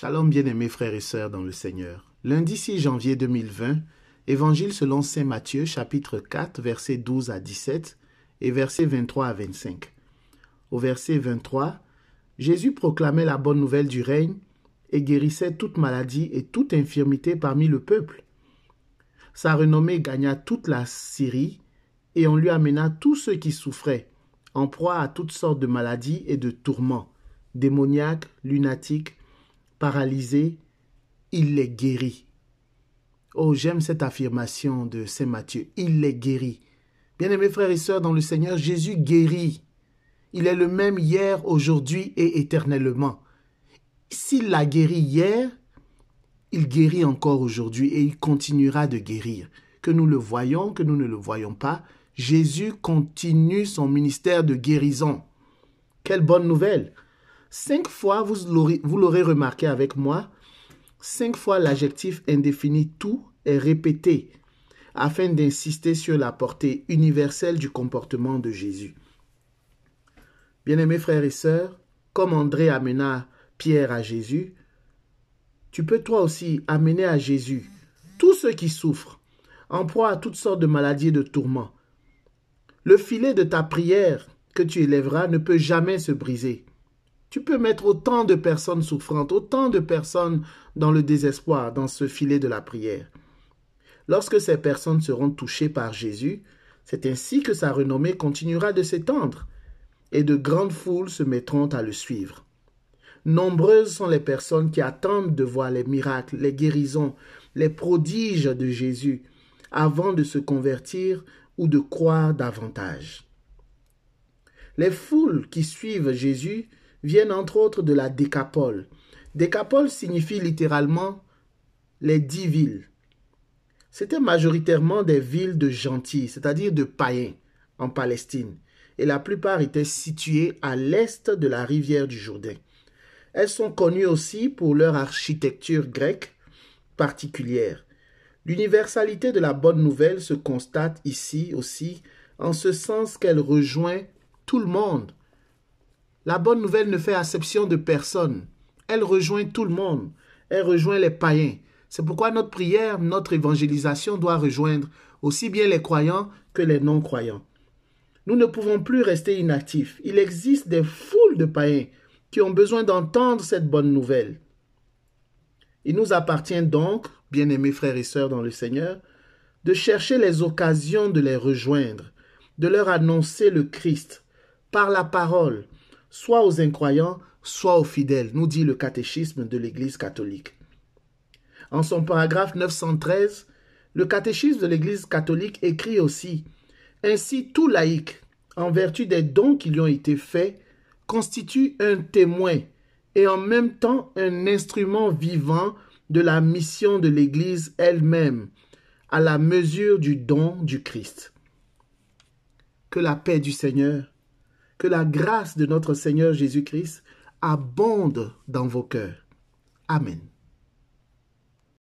Shalom bien-aimés frères et sœurs dans le Seigneur. Lundi 6 janvier 2020, Évangile selon Saint Matthieu chapitre 4 versets 12 à 17 et versets 23 à 25. Au verset 23, Jésus proclamait la bonne nouvelle du règne et guérissait toute maladie et toute infirmité parmi le peuple. Sa renommée gagna toute la Syrie et on lui amena tous ceux qui souffraient, en proie à toutes sortes de maladies et de tourments, démoniaques, lunatiques, paralysés, il les guérit. Oh, j'aime cette affirmation de Saint Matthieu. Il les guérit. Bien-aimés frères et sœurs dans le Seigneur, Jésus guérit. Il est le même hier, aujourd'hui et éternellement. S'il l'a guéri hier, il guérit encore aujourd'hui et il continuera de guérir. Que nous le voyons, que nous ne le voyons pas, Jésus continue son ministère de guérison. Quelle bonne nouvelle. Cinq fois, vous l'aurez remarqué avec moi, cinq fois l'adjectif indéfini tout est répété afin d'insister sur la portée universelle du comportement de Jésus. Bien-aimés frères et sœurs, comme André amena Pierre à Jésus, tu peux toi aussi amener à Jésus tous ceux qui souffrent, en proie à toutes sortes de maladies et de tourments. Le filet de ta prière que tu élèveras ne peut jamais se briser. Tu peux mettre autant de personnes souffrantes, autant de personnes dans le désespoir, dans ce filet de la prière. Lorsque ces personnes seront touchées par Jésus, c'est ainsi que sa renommée continuera de s'étendre, et de grandes foules se mettront à le suivre. Nombreuses sont les personnes qui attendent de voir les miracles, les guérisons, les prodiges de Jésus, avant de se convertir ou de croire davantage. Les foules qui suivent Jésus viennent entre autres de la Décapole. Décapole signifie littéralement les dix villes. C'était majoritairement des villes de gentils, c'est-à-dire de païens, en Palestine, et la plupart étaient situées à l'est de la rivière du Jourdain. Elles sont connues aussi pour leur architecture grecque particulière. L'universalité de la bonne nouvelle se constate ici aussi, en ce sens qu'elle rejoint tout le monde, la bonne nouvelle ne fait exception de personne. Elle rejoint tout le monde. Elle rejoint les païens. C'est pourquoi notre prière, notre évangélisation doit rejoindre aussi bien les croyants que les non-croyants. Nous ne pouvons plus rester inactifs. Il existe des foules de païens qui ont besoin d'entendre cette bonne nouvelle. Il nous appartient donc, bien-aimés frères et sœurs dans le Seigneur, de chercher les occasions de les rejoindre, de leur annoncer le Christ par la parole, soit aux incroyants, soit aux fidèles, nous dit le catéchisme de l'Église catholique. En son paragraphe 913, le catéchisme de l'Église catholique écrit aussi Ainsi tout laïc, en vertu des dons qui lui ont été faits, constitue un témoin et en même temps un instrument vivant de la mission de l'Église elle-même, à la mesure du don du Christ. Que la paix du Seigneur que la grâce de notre Seigneur Jésus-Christ abonde dans vos cœurs. Amen.